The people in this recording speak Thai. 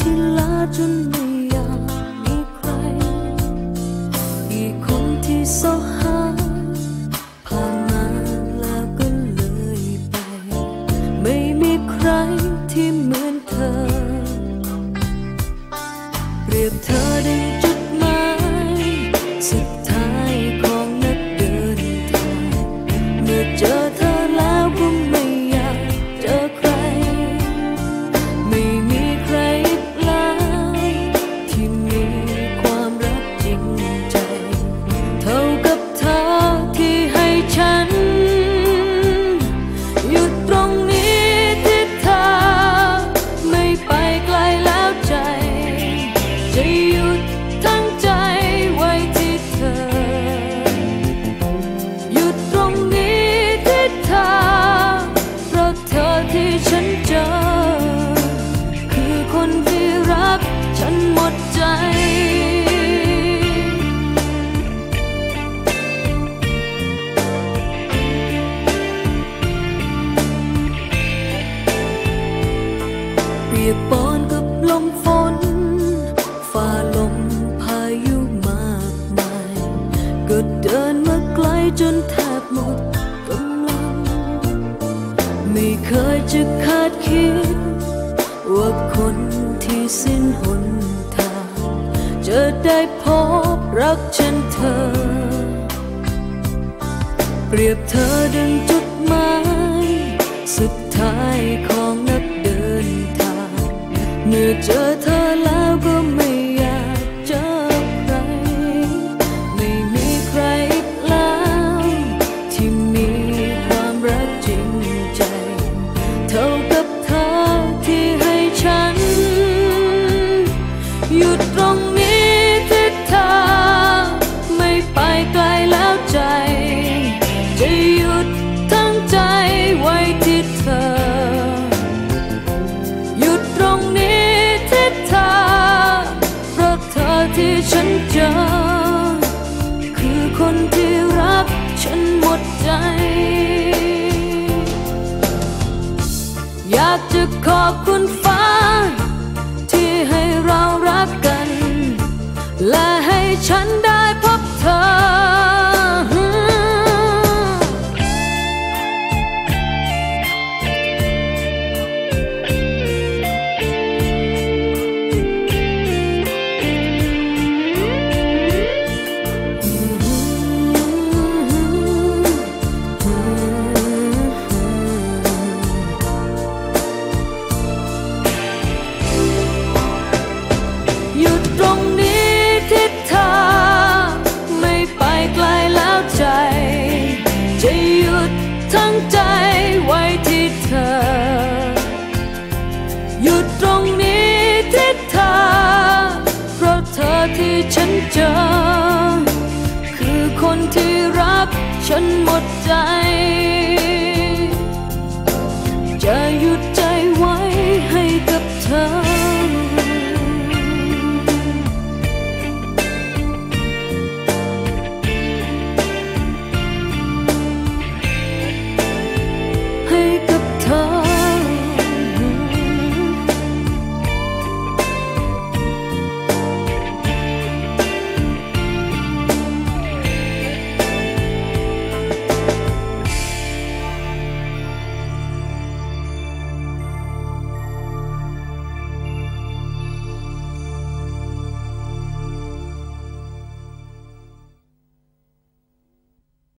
ที่ลาจนไม่ ยบปอนกับลมฝนฝ่าลมพายุมากมายก็เดินมาไกลจนแทบหมดกำลัง ไม่เคยจะคาดคิด ว่าคนที่สิ้นหนทางจะได้พบรักเช่นเธอ เปรียบเธอดังจุดหมายสุดท้ายของ เมื่ ฉันหมดใจ อยากจะขอบคุณฟ้า